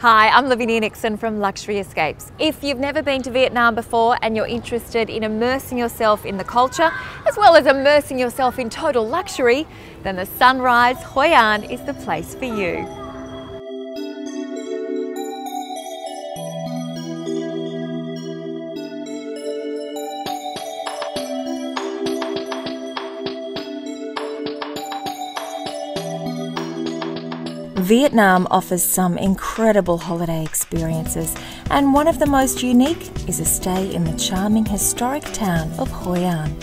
Hi, I'm Lavinia Nixon from Luxury Escapes. If you've never been to Vietnam before and you're interested in immersing yourself in the culture, as well as immersing yourself in total luxury, then the Sunrise Hoi An is the place for you. Vietnam offers some incredible holiday experiences, and one of the most unique is a stay in the charming historic town of Hoi An.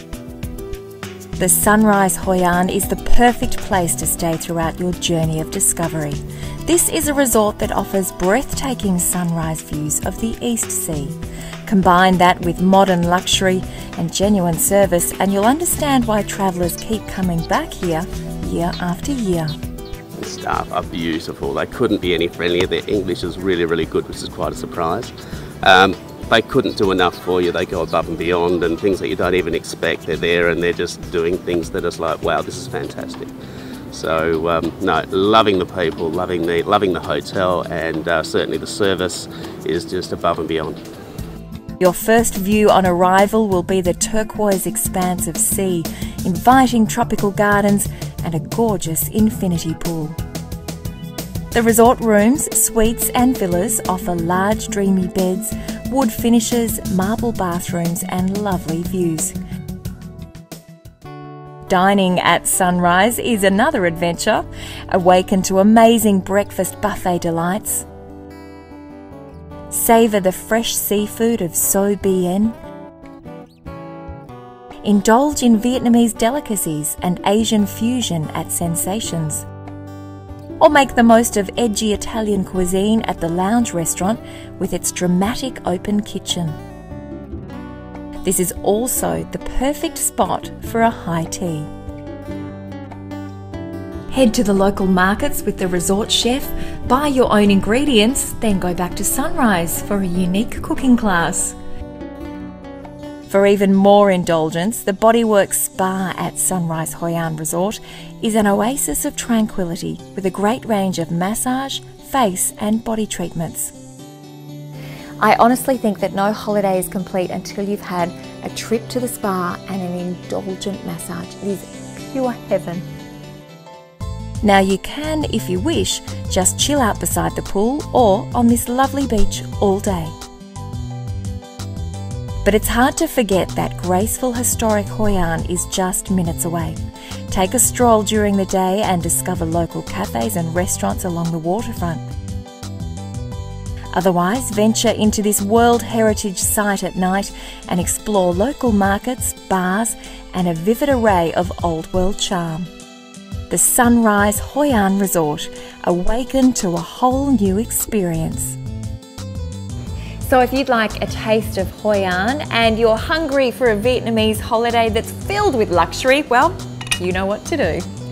The Sunrise Hoi An is the perfect place to stay throughout your journey of discovery. This is a resort that offers breathtaking sunrise views of the East Sea. Combine that with modern luxury and genuine service, and you'll understand why travellers keep coming back here year after year staff are beautiful. They couldn't be any friendlier. Their English is really, really good, which is quite a surprise. Um, they couldn't do enough for you. They go above and beyond, and things that you don't even expect. They're there, and they're just doing things that is like, wow, this is fantastic. So um, no, loving the people, loving the loving the hotel, and uh, certainly the service is just above and beyond. Your first view on arrival will be the turquoise expanse of sea, inviting tropical gardens, and a gorgeous infinity pool. The resort rooms, suites, and villas offer large, dreamy beds, wood finishes, marble bathrooms, and lovely views. Dining at sunrise is another adventure. Awaken to amazing breakfast buffet delights. Savour the fresh seafood of So Bien. Indulge in Vietnamese delicacies and Asian fusion at Sensations or make the most of edgy Italian cuisine at the lounge restaurant with its dramatic open kitchen. This is also the perfect spot for a high tea. Head to the local markets with the resort chef, buy your own ingredients, then go back to Sunrise for a unique cooking class. For even more indulgence, the Bodyworks Spa at Sunrise Hoi An Resort is an oasis of tranquility with a great range of massage, face, and body treatments. I honestly think that no holiday is complete until you've had a trip to the spa and an indulgent massage. It is pure heaven. Now, you can, if you wish, just chill out beside the pool or on this lovely beach all day. But it's hard to forget that graceful historic Hoi An is just minutes away. Take a stroll during the day and discover local cafes and restaurants along the waterfront. Otherwise, venture into this World Heritage Site at night and explore local markets, bars, and a vivid array of old world charm. The Sunrise Hoi An Resort, awaken to a whole new experience. So if you'd like a taste of Hoi An and you're hungry for a Vietnamese holiday that's filled with luxury, well, you know what to do.